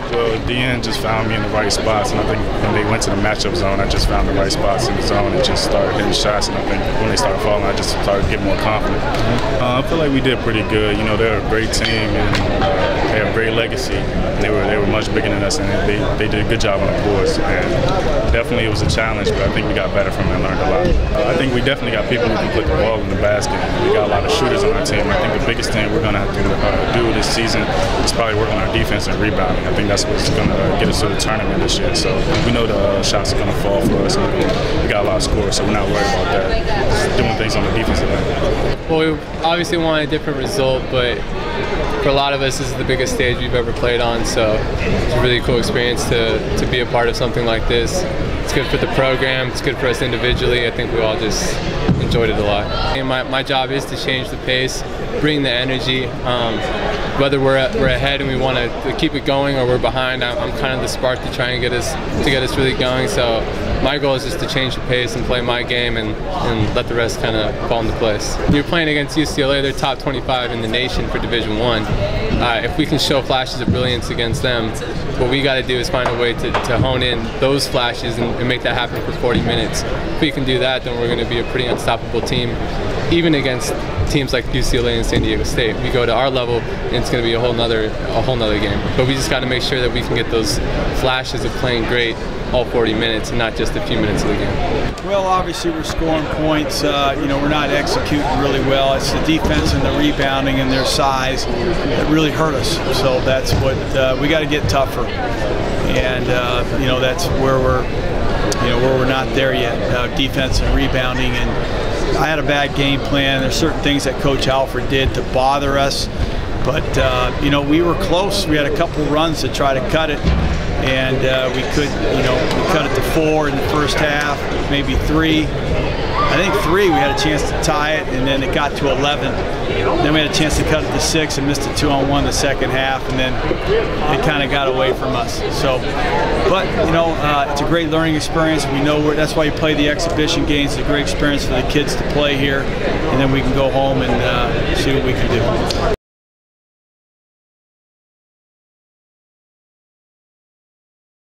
think well, DN just found me in the right spots, and I think when they went to the matchup zone, I just found the right spots in the zone and just started hitting shots. And I think when they started falling, I just started getting more confident. Uh, I feel like we did pretty good. You know, they're a great team and uh, they have a great legacy. They were they were much bigger than us, and they, they did a good job on the boards. And definitely it was a challenge, but I think we got better from it and learned a lot. Uh, I think we definitely got people who can put the ball in the basket. We got a lot of shooters on our team. I think the biggest thing we're going to have to uh, do this season is probably work on our defense and rebounding. I think that's what's going to get us to the tournament this year. So we know the shots are going to fall for us. we got a lot of scores, so we're not worried about that. Just doing things on the defensive end. Well, we obviously want a different result, but for a lot of us, this is the biggest stage we've ever played on. So it's a really cool experience to, to be a part of something like this. It's good for the program. It's good for us individually. I think we all just enjoyed it a lot. And my, my job is to change the pace, bring the energy. Um, whether we're, we're ahead and we want to keep it going or we're behind, I'm, I'm kind of the spark to try and get us to get us really going. So my goal is just to change the pace and play my game and, and let the rest kind of fall into place. You're playing against UCLA, they're top 25 in the nation for Division One. Uh, if we can show flashes of brilliance against them, what we got to do is find a way to, to hone in those flashes and, and make that happen for 40 minutes. If we can do that, then we're going to be a pretty unstoppable team, even against teams like UCLA and San Diego State. We go to our level, and it's going to be a whole nother a whole nother game. But we just got to make sure that we can get those flashes of playing great all 40 minutes and not just a few minutes of the game. Well, obviously we're scoring points. Uh, you know, we're not executing really well. It's the defense and the rebounding and their size that really hurt us. So that's what uh, we got to get tougher. And uh, you know, that's where we're you know where we're not there yet. Uh, defense and rebounding and I had a bad game plan. There's certain things that Coach Alford did to bother us, but uh, you know we were close. We had a couple runs to try to cut it, and uh, we could, you know, we cut it to four in the first half, maybe three. I think three, we had a chance to tie it, and then it got to 11. Then we had a chance to cut it to six and missed a two on one the second half, and then it kind of got away from us. So, but you know, uh, it's a great learning experience. We know where, that's why you play the exhibition games. It's a great experience for the kids to play here, and then we can go home and uh, see what we can do.